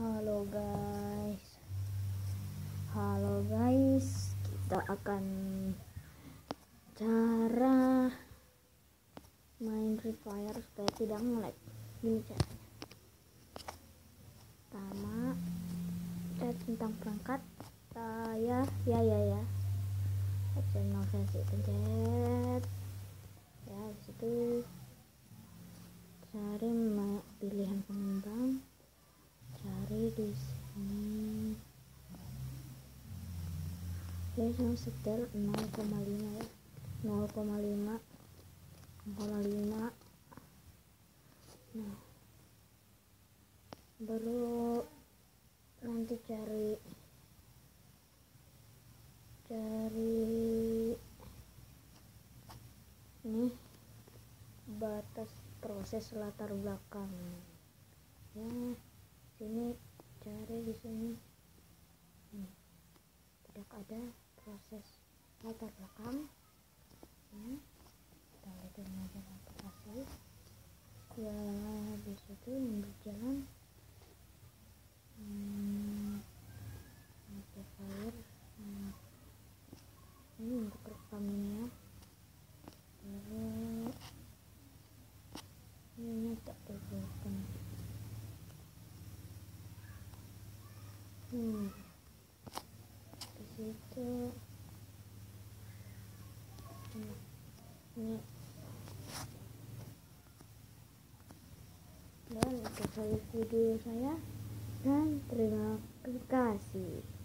Halo guys. Halo guys. Kita akan Cara Main Free Fire supaya tidak ngelag. Gini caranya. Pertama Chat tentang perangkat. Saya Ya ya ya Channel versi pencet Ya habis itu Cari pilihan pengembang cari di sini ini sama setel 0,5 ya. 0,5 0,5 nah. Baru nanti cari cari ini batas proses latar belakang. Ya sini cari di sini hmm. tidak ada proses latar belakang ya kita lihat aja aplikasi ya habis itu berjalan hmm, amplifier hmm. ini untuk rekam ini ya lalu ini tak terbuka hmm di ini, ini. dan video saya dan terima kasih